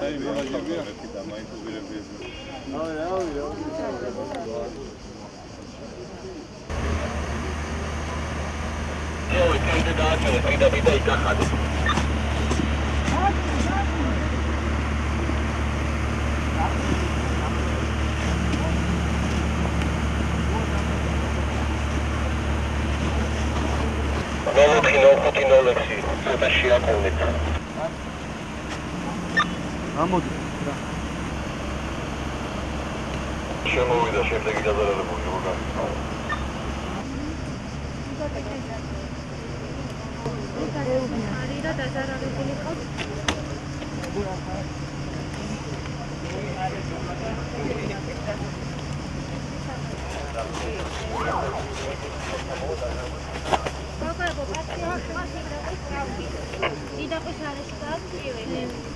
Aí, meu, vira mesmo. Olha, olha. მანამდე დააჭერე პირდაპირ და იქახადე. ნოლოთხი ნოლხუთი ნოლექსი ცოტა შეაკოვნეთ ამოდი შემოვიდა შემდეგი დაზარალებული როგორ გაიქცა არის და დაზარალებული ყავს. გოგო, პატიო ხმას იგრაკის კრავი. დიდაკის არის კაცი ველი.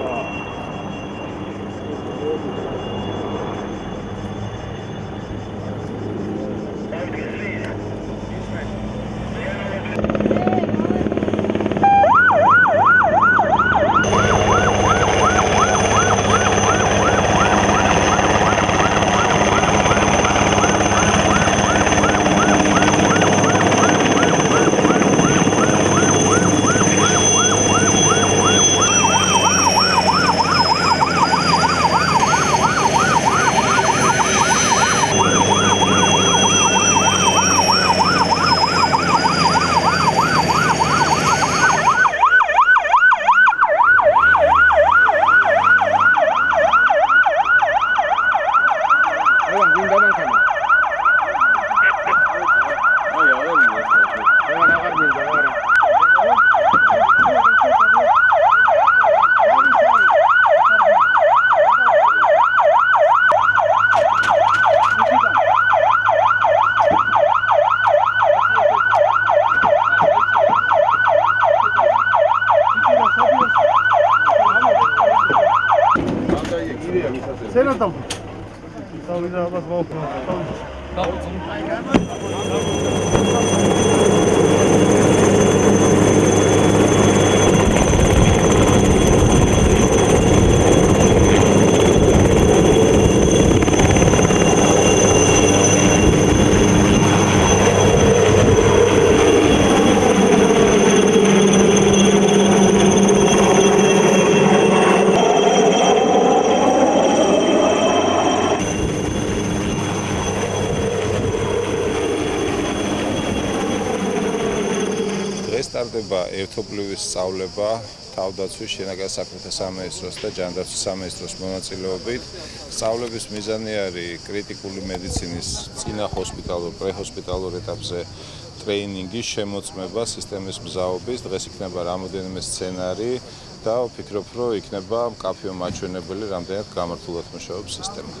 Oh. Cena tam. Tam idę was w bom. Tá bom. ჩატარდება ერთობლივი სწავლება თავდაცვის შინაგან საქმეთა სამინისტროს და ჯანდაცვის სამინისტროს მონაწილეობით. სწავლების მიზანი არის კრიტიკული მედიცინის წინა ჰოსპიტალურ პრეჰოსპიტალურ ეტაპზე ტრეინინგი, შემოწმება, სისტემის მზაობის, დღეს იქნება რამოდენიმე სცენარი და ვფიქრობ, რომ იქნება კაფეო მაჩვენებელი რამდენად გამართულად მუშაობს სისტემა.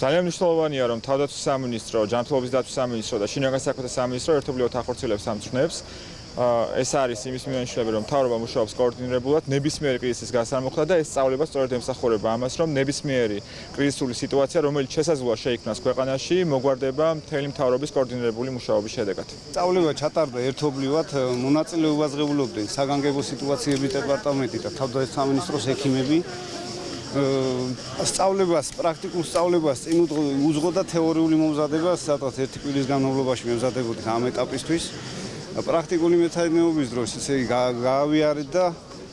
ძალიან მნიშვნელოვანია, რომ თავდაცვის სამინისტრო, ჯანმრთელობის დაცვის სამინისტრო და შინაგან საქმეთა სამინისტრო ერთობლივად ახორციელებს ამ წვნებს. ეს არის იმის მიანიშნები რომ თავრობა მუშაობს კოორდინირებულად ნებისმიერი კრიზისის გასამოხდა და ეს სწავლება სწორედ ემსახურება ამას რომ ნებისმიერი კრიზისული სიტუაცია რომელიც შესაძლოა შეიქმნას ქვეყანაში მოგვარდება მთელი მთავრობის კოორდინირებული მუშაობის შედეგად. სწავლება ჩატარდა ერთობლივად მონაწილეობას ღებულობდნენ საგანგებო სიტუაციების დეპარტამენტი და თავდაცვის სამინისტროს ექიმები სწავლებას, პრაქტიკულ სწავლებას წინ უძღოდა თეორიული მომზადება, სადაც ერთი კვირის განმავლობაში მემზადებოდი ამ ეტაპისთვის. პრაქტიკული მეცადინეობის დროს ესე იგი გაავიარეთ და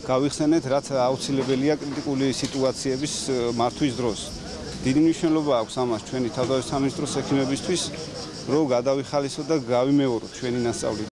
გავიხსენეთ, რაც აუცილებელია კრიტიკული სიტუაციების მართვის დროს. დიდი მნიშვნელობა აქვს ამას ჩვენი თავდაცვის სამინისტროს ექიმებისთვის, რომ გადავიხალისოთ და გავიმეოროთ ჩვენი მასწავლი